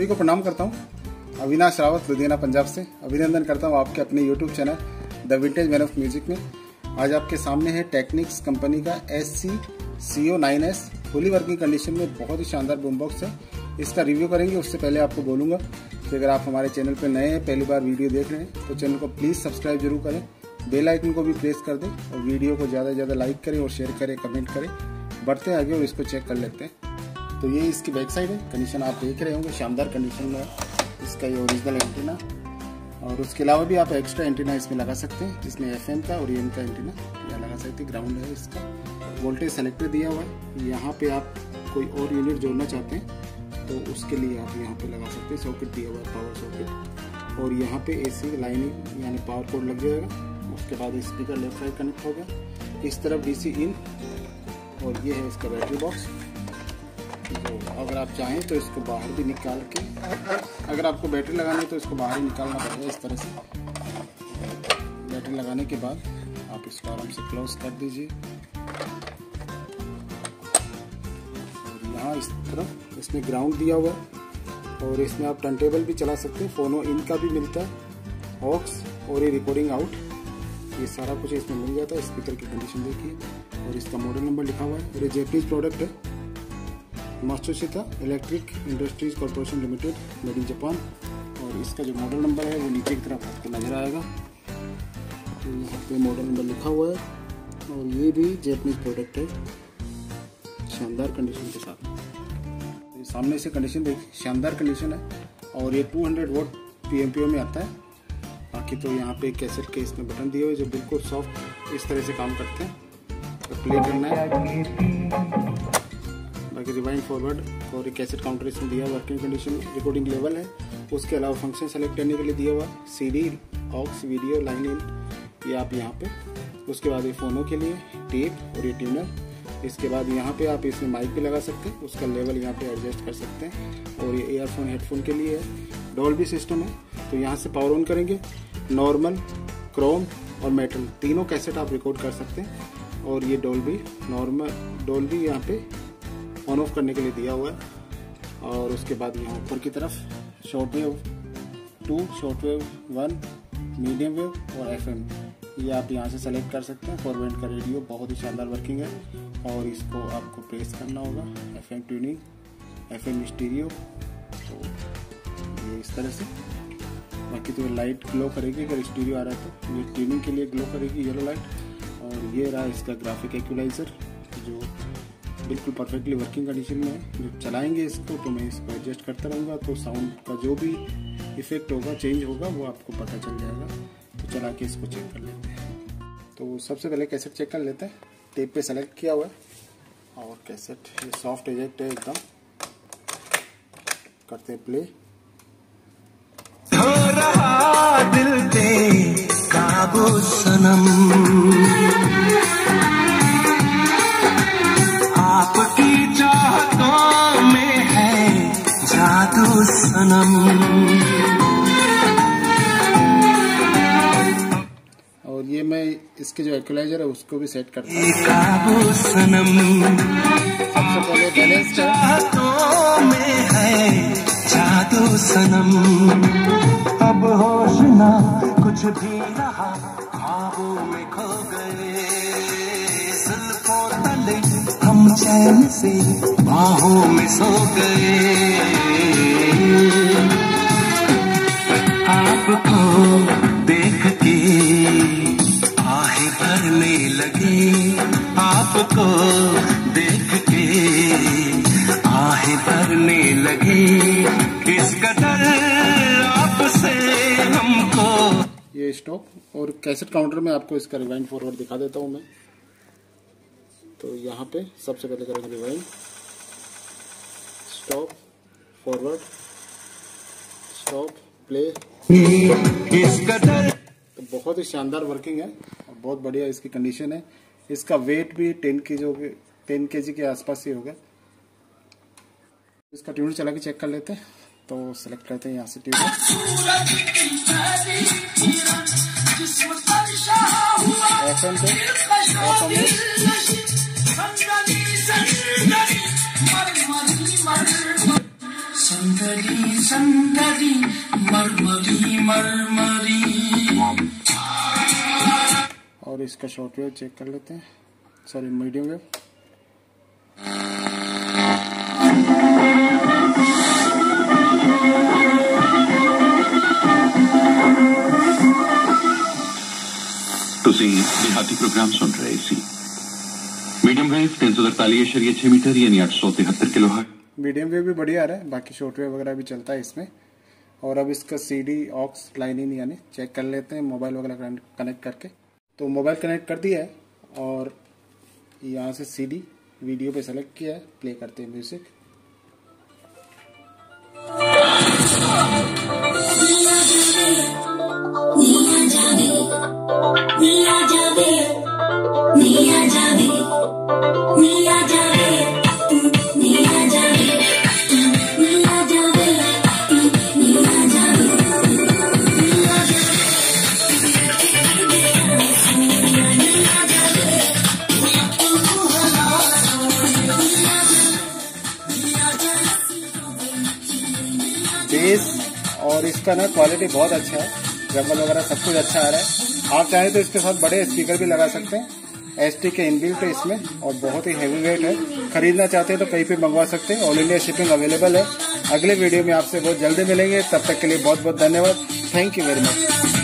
सभी को प्रणाम करता हूँ। अविनाश रावत, लुधियाना, पंजाब से। अभिनंदन करता हूँ आपके अपने YouTube channel the vintage man of music में। आज आपके सामने है टेक्निक्स कंपनी का S C C O nine S fully working condition में बहुत ही शानदार बॉक्स है। इसका रिव्यू करेंगे, उससे पहले आपको बोलूँगा कि अगर आप हमारे चैनल पर नए हैं, पहली बार वीडियो देख रहे हैं तो चैनल को प्लीज़ सब्सक्राइब ज़रूर करें। बेल आइकन को भी प्रेस कर दें और वीडियो को ज़्यादा से ज़्यादा लाइक करें और शेयर करें कमेंट करें। बढ़ते हैं आगे और इसको चेक कर लेते हैं। तो ये इसकी बैक साइड है। कंडीशन आप देख रहे होंगे, शानदार कंडीशन में इसका ये ओरिजिनल एंटीना और उसके अलावा भी आप एक्स्ट्रा एंटीना इसमें लगा सकते हैं, जिसमें एफ़ का और एम का एंटीना यहाँ लगा सकते हैं। ग्राउंड है इसका। वोल्टेज सेलेक्टर दिया हुआ है। यहाँ पे आप कोई और यूनिट जोड़ना चाहते हैं तो उसके लिए आप यहाँ पे लगा सकते हैं। सॉकेट दिया हुआ है पावर सॉकेट और यहाँ पे एसी लाइनिंग यानी पावर कोड लग जाएगा। उसके बाद स्पीकर लेफ़्ट साइड कनेक्ट हो गया। इस तरफ़ डीसी इन और ये है इसका बैटरी बॉक्स अगर आप चाहें तो इसको बाहर भी निकाल के, अगर आपको बैटरी लगानी है तो इसको बाहर ही निकालना पड़ेगा इस तरह से। बैटरी लगाने के बाद आप इसको आराम से क्लोज कर दीजिए। यहाँ इस तरफ़ इसमें ग्राउंड दिया हुआ है और इसमें आप टर्न टेबल भी चला सकते हैं। फोनो इन का भी मिलता है। ऑक्स और ये रिकॉर्डिंग आउट ये सारा कुछ इसमें मिल जाता है। स्पीकर की कंडीशन देखिए। और इसका मॉडल नंबर लिखा हुआ है। और ये जेपनीज प्रोडक्ट है। Matsushita electric industries corporation limited made in Japan और इसका जो मॉडल नंबर है, वो नीचे की तरफ़ आपको नज़र आएगा। तो यहाँ पे मॉडल नंबर लिखा हुआ है। और ये भी जैपनीज प्रोडक्ट है, शानदार कंडीशन के साथ। तो सामने से कंडीशन देखिए शानदार कंडीशन है। और ये 200 हंड्रेड वोट पी में आता है। बाकी तो यहाँ पे कैसेट के इसमें बटन दिए हुए जो बिल्कुल सॉफ्ट इस तरह से काम करते हैं। तो प्ले करना है बाकी रिवाइंड फॉरवर्ड और एक कैसेट काउंटर इसमें दिया वर्किंग कंडीशन रिकॉर्डिंग लेवल है। उसके अलावा फ़ंक्शन सेलेक्ट करने के लिए दिया हुआ C D aux video line in ये आप यहाँ पे। उसके बाद ये फ़ोनों के लिए टेप और ये ट्यूनर इसके बाद यहाँ पे आप इसमें माइक भी लगा सकते हैं। उसका लेवल यहाँ पे एडजस्ट कर सकते हैं। और ये एयरफोन हेडफोन के लिए है डॉल भी सिस्टम है। तो यहाँ से पावर ऑन करेंगे। नॉर्मल क्रोम और मेटल तीनों कैसेट आप रिकॉर्ड कर सकते हैं। और ये डोल्बी नॉर्मल डोल्बी यहाँ पे ऑन ऑफ़ करने के लिए दिया हुआ है। और उसके बाद यहाँ ऊपर की तरफ़ short wave two short wave one medium wave और एफएम ये आप यहाँ से सेलेक्ट कर सकते हैं। फॉरवर्ड का रेडियो बहुत ही शानदार वर्किंग है। और इसको आपको प्रेस करना होगा। F M tuning F M stereo तो ये इस तरह से। बाकी तो लाइट ग्लो करेगी। अगर स्टीरियो आ रहा है तो ये ट्यूनिंग के लिए ग्लो करेगी येलो लाइट और ये रहा इसका ग्राफिक एक्यूलाइजर जो बिल्कुल परफेक्टली वर्किंग कंडीशन में है। जब चलाएँगे इसको तो मैं इसको एडजस्ट करता रहूँगा तो साउंड का जो भी इफ़ेक्ट होगा चेंज होगा, वो आपको पता चल जाएगा। तो चला के इसको चेक कर लेते हैं। तो सबसे पहले कैसेट चेक कर लेते हैं। टेप पे सेलेक्ट किया हुआ है। और कैसेट ये सॉफ्ट एजेक्ट है एकदम। करते हैं प्ले दिल पे काबू सनम। सनम। और ये मैं इसके जो एक्लाइजर है उसको भी सेट करता हूँ। सनम। सबसे पहले बैलेंस में है जादू सनम। अब होश ना कुछ भी रहा ख्वाबों में खो चैन से बाहों में सो गए। आपको देख के आहे भरने लगे। आपको देख के आहे भरने लगे। इस कदर आपसे हमको ये स्टॉप और कैसेट काउंटर में आपको इसका रिवाइंड फॉरवर्ड दिखा देता हूँ मैं। तो यहाँ पे सबसे पहले करेंगे rewind stop forward stop play तो बहुत ही शानदार वर्किंग है और बहुत बढ़िया इसकी कंडीशन है। इसका वेट भी टेन के जो टेन के जी के आसपास ही होगा। इसका ट्यूनर चला के चेक कर लेते हैं। तो सेलेक्ट करते हैं यहाँ से ट्यूनर एफ़ एम पे। एफ एम संदरी मरमरी मरमरी और इसका शॉर्ट वेव चेक कर लेते हैं सॉरी मीडियम वेव ਤੁਸੀਂ ਦਿਹਾਤੀ ਪ੍ਰੋਗਰਾਮ ਸੁਣ ਰਹੇ ਸੀ मीडियम वेव तीन सौ अड़तालीस शरीय छह मीडियम वेव भी बढ़िया आ रहा है, बाकी शॉर्ट वेव वगैरह भी चलता है इसमें। और अब इसका C D aux lining in यानी चेक कर लेते हैं मोबाइल वगैरह कनेक्ट करके। तो मोबाइल कनेक्ट कर दिया है और यहाँ से सी डी वीडियो पे सेलेक्ट किया है प्ले करते हैं म्यूज़िक बेस और इसका ना क्वालिटी बहुत अच्छा है। जंगल वगैरह सब कुछ अच्छा आ रहा है। आप चाहें तो इसके साथ बड़े स्पीकर भी लगा सकते हैं। एस टी के इनबिल्ट है इसमें और बहुत ही हैवी वेट है। खरीदना चाहते हैं तो कहीं पे मंगवा सकते हैं। ऑल इंडिया शिपिंग अवेलेबल है। अगले वीडियो में आपसे बहुत जल्दी मिलेंगे। तब तक के लिए बहुत बहुत धन्यवाद। Thank you very much